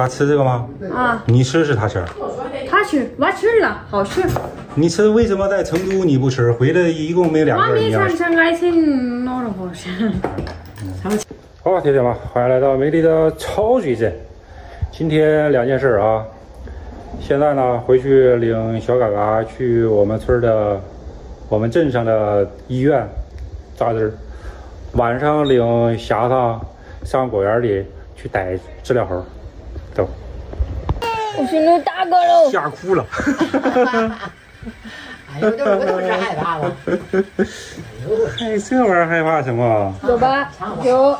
他吃这个吗？啊，你吃是他吃。他吃，我吃了，好吃。你吃为什么在成都你不吃？回来一共没两个人？好，铁铁们，欢迎来到美丽的超水镇。今天两件事啊，现在呢回去领小嘎嘎去我们村的、我们镇上的医院扎针儿，晚上领霞子上果园里去逮知了猴，走，我去弄大哥喽。吓哭了。哎呦，这我都是害怕了。哎，这玩意儿害怕什么？走吧，走。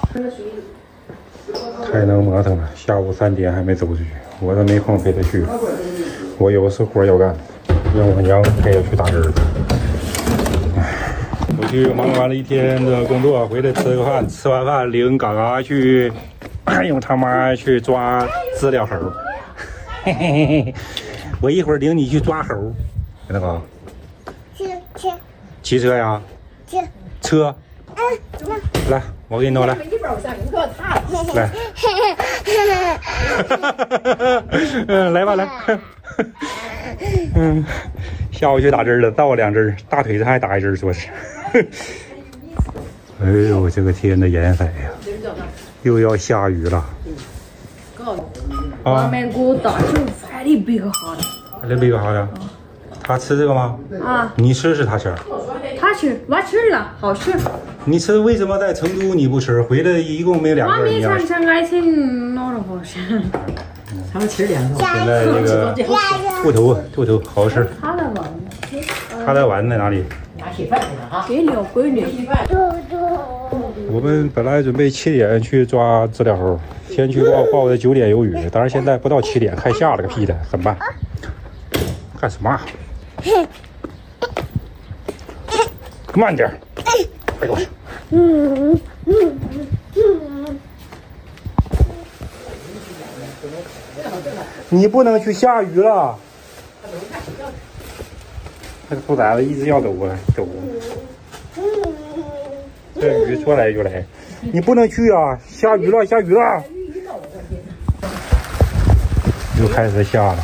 太能磨蹭了，下午三点还没走出去，我都没空陪他去。我有事活要干，让我娘陪着去打针我去忙完了一天的工作，回来吃个饭，吃完饭领嘎嘎去，用他妈去抓知了猴。嘿嘿嘿嘿，我一会儿领你去抓猴，那个去去骑车呀？去，车，来，我给你弄来，来。嗯，来吧，来。嗯，下午去打针了，倒了两针，大腿上还打一针，说是。哎呦，我这个天的颜色呀，又要下雨了。外啊，面给我打就饭的别个的？他吃这个吗？啊，你吃是他吃。他吃，我吃了，好吃。你吃为什么在成都你不吃？回来一共没两我个人，没你要尝尝爱情老了不是？他们吃两个，现在这个兔头，兔头好吃。他在玩，他在玩在哪里？拿稀饭去了哈。给了给了。我们本来准备七点去抓知了猴，天气预报报的九点有雨，但是现在不到七点，还下了个屁的，怎么办？干什么？慢点！哎呦我去！你不能去下雨了。那个兔崽子一直要走啊，走。这雨说来就来，你不能去啊！下雨了，下雨了，又开始下了。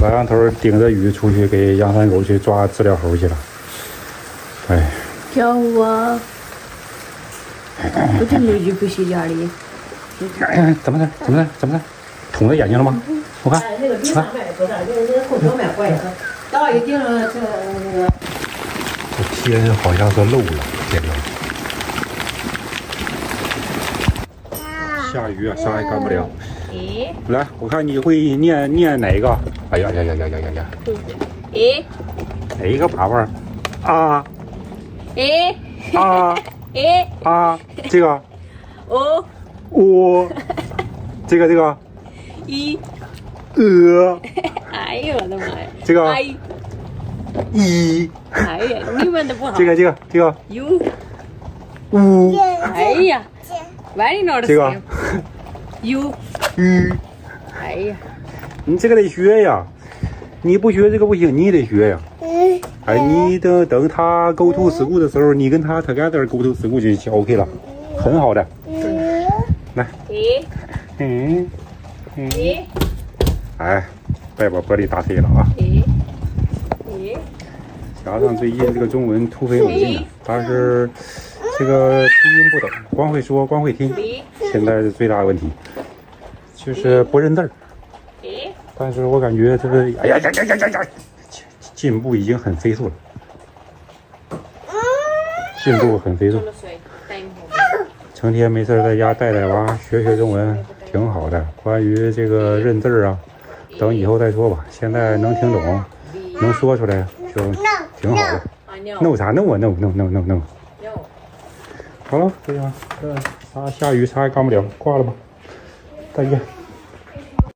老杨头顶着雨出去给杨三狗去抓知了猴去了。哎，叫我，不真累就不洗脸的。怎么的？怎么的？怎么的？捅着眼睛了吗？我看，哎，那个冰上卖不是，那个那个空调卖坏了。到一定了，这那个这天好像是漏了，天呐。下雨啊，啥也干不了。诶来，我看你会念念哪一个？哎呀呀呀呀呀呀呀！诶哪一个娃娃？啊诶啊诶 啊！这个哦我，这个这个一，呃，哎呦我的妈呀！这个哎一，哎呀，你问的不好。这个这个这个。有，五，哎呀，万里那儿的这个。事有，鱼。哎呀，你这个得学呀，你不学这个不行，你得学呀。哎，你等等他 go to school 的时候，你跟他 together go to school 就就 OK 了，很好的。来，诶嗯嗯，诶哎，别把玻璃打碎了啊！加上最近这个中文突飞猛进啊，但是这个拼音不懂，光会说光会听，现在是最大的问题，就是不认字儿。但是我感觉这个，哎呀呀呀呀呀呀，进进步已经很飞速了，进步很飞速。成天没事儿在家带带娃，学学中文，挺好的。关于这个认字儿啊，等以后再说吧。现在能听懂，能说出来就挺好的。弄啥弄啊弄弄弄弄弄。好了，这样，这啥下雨啥也干不了，挂了吧，再见。